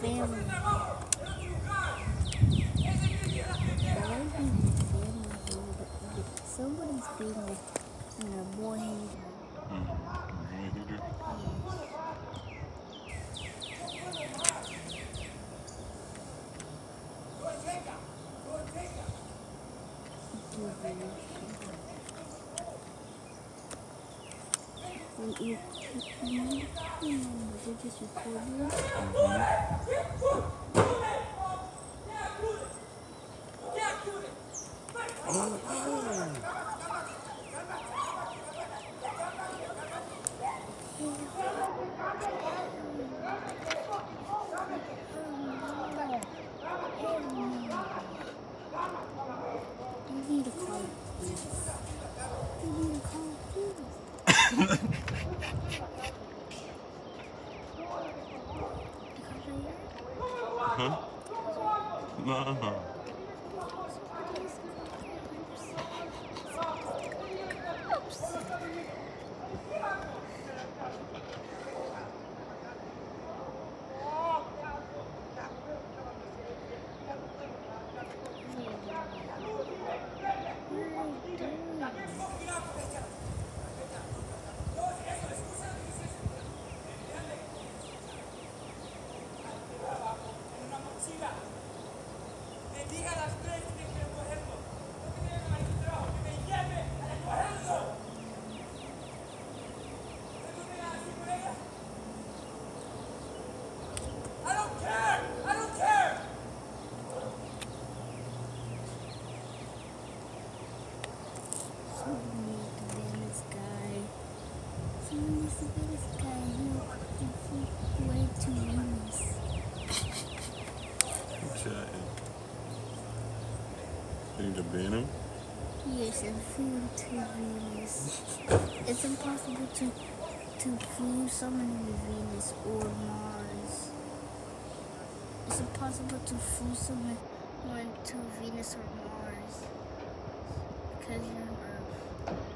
family. Somebody's being in a boy Mm-hmm. You, you, you, you know, they're just recording. You need to call it, please. You need to call it, please. Huh? No. I don't care! I don't care! Someone needs to ban this guy. Someone needs to ban this guy. He'll he's way too famous. Chatting. You need to ban him? Yes, and food to Venus. it's impossible to to flew someone to Venus or Mars. It's impossible to fool someone to Venus or Mars because you're on Earth.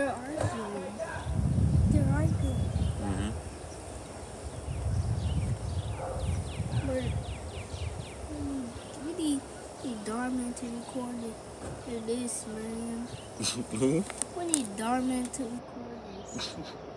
They're arguing. They're arguing. Mm-hmm. But mm, we need, need Darman to record it. it this, man. Who? We need Darman to record this.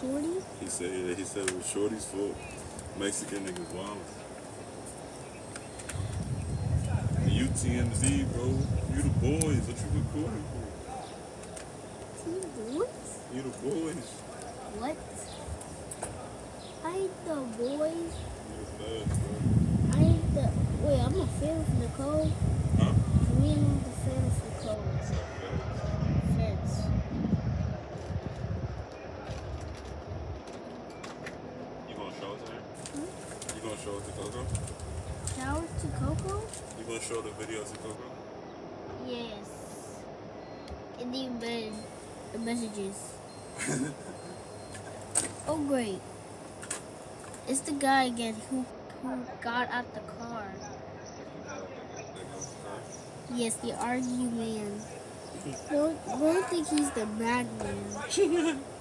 Shorty? He said he said it was Shorty's fault. Mexican niggas wild. You TMZ, bro. You the boys. What you recording for? Team boys? You the boys. What? I ain't the boys. You the feds, bro. I ain't the. Wait, I'm a fan of Nicole. Huh? For mean the fantasy codes. Fence. You gonna show it to her? You gonna show it to Coco? Shower to Coco? You gonna show the video to Coco? Yes. In the embed the messages. oh great. It's the guy again who who got out the car. Yes, the argue man. Don't, don't think he's the madman.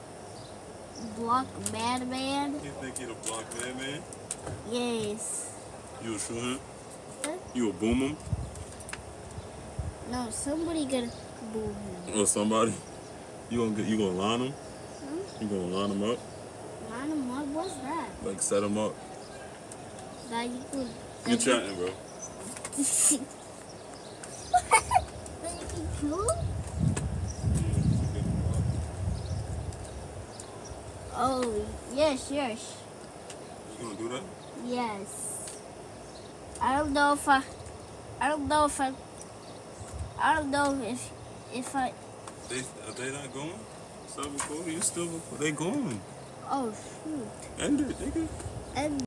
Block madman? You think he the block man, man? Yes. You will shoot him? Huh? You will boom him? No, somebody gonna boom him. Or somebody? You gonna get? You gonna line him? Huh? Hmm? You gonna line him up? Line him up? What's that? Like set him up? You could. You that you- chatting, bro? that you can kill him? Yes, yes, You gonna do that? yes. I don't know if I, I don't know if I, I don't know if, if I, They are they not going? Stop recording. You still? They going? oh shoot. End it, nigga. And